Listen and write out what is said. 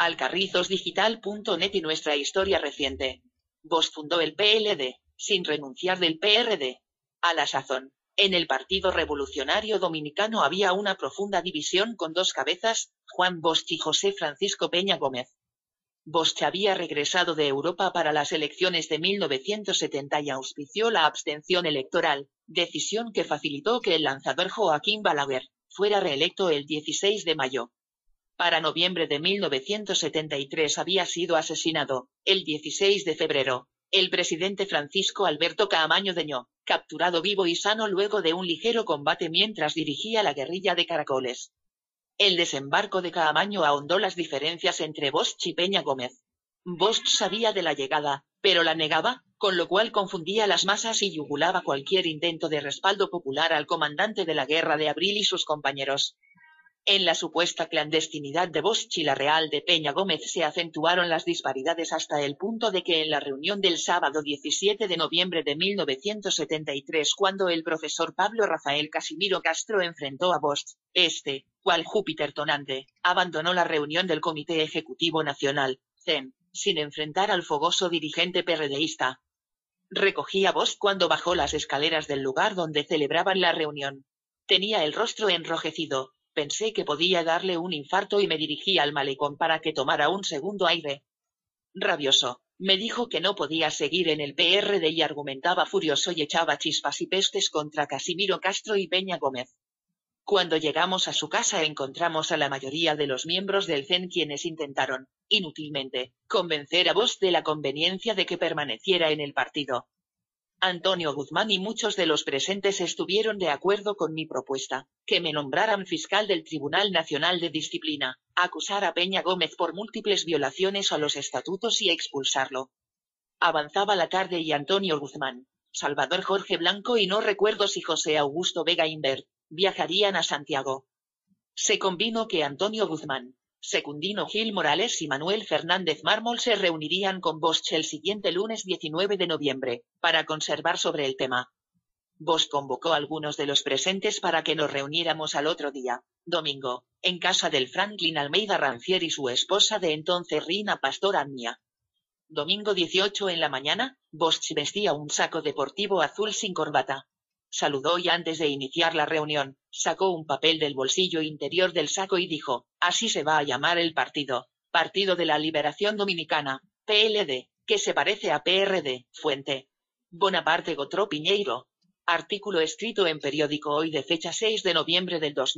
Alcarrizosdigital.net y nuestra historia reciente. Vos fundó el PLD, sin renunciar del PRD. A la sazón, en el Partido Revolucionario Dominicano había una profunda división con dos cabezas, Juan Bosch y José Francisco Peña Gómez. Bosch había regresado de Europa para las elecciones de 1970 y auspició la abstención electoral, decisión que facilitó que el lanzador Joaquín Balaguer fuera reelecto el 16 de mayo. Para noviembre de 1973 había sido asesinado, el 16 de febrero, el presidente Francisco Alberto Caamaño Deñó, capturado vivo y sano luego de un ligero combate mientras dirigía la guerrilla de Caracoles. El desembarco de Caamaño ahondó las diferencias entre Bosch y Peña Gómez. Bosch sabía de la llegada, pero la negaba, con lo cual confundía las masas y yugulaba cualquier intento de respaldo popular al comandante de la Guerra de Abril y sus compañeros. En la supuesta clandestinidad de Bosch y la Real de Peña Gómez se acentuaron las disparidades hasta el punto de que en la reunión del sábado 17 de noviembre de 1973 cuando el profesor Pablo Rafael Casimiro Castro enfrentó a Bosch, este, cual Júpiter tonante, abandonó la reunión del Comité Ejecutivo Nacional, CEN, sin enfrentar al fogoso dirigente perredeísta. Recogí a Bosch cuando bajó las escaleras del lugar donde celebraban la reunión. Tenía el rostro enrojecido, Pensé que podía darle un infarto y me dirigí al malecón para que tomara un segundo aire. Rabioso, me dijo que no podía seguir en el PRD y argumentaba furioso y echaba chispas y pestes contra Casimiro Castro y Peña Gómez. Cuando llegamos a su casa encontramos a la mayoría de los miembros del CEN quienes intentaron, inútilmente, convencer a vos de la conveniencia de que permaneciera en el partido. Antonio Guzmán y muchos de los presentes estuvieron de acuerdo con mi propuesta, que me nombraran fiscal del Tribunal Nacional de Disciplina, acusar a Peña Gómez por múltiples violaciones a los estatutos y expulsarlo. Avanzaba la tarde y Antonio Guzmán, Salvador Jorge Blanco y no recuerdo si José Augusto Vega Inver, viajarían a Santiago. Se convino que Antonio Guzmán, Secundino Gil Morales y Manuel Fernández Mármol se reunirían con Bosch el siguiente lunes 19 de noviembre, para conservar sobre el tema. Bosch convocó a algunos de los presentes para que nos reuniéramos al otro día, domingo, en casa del Franklin Almeida Rancier y su esposa de entonces Rina Pastor Annia. Domingo 18 en la mañana, Bosch vestía un saco deportivo azul sin corbata. Saludó y antes de iniciar la reunión, sacó un papel del bolsillo interior del saco y dijo, así se va a llamar el partido, Partido de la Liberación Dominicana, PLD, que se parece a PRD, fuente. Bonaparte Gotro Piñeiro. Artículo escrito en periódico hoy de fecha 6 de noviembre del 2000.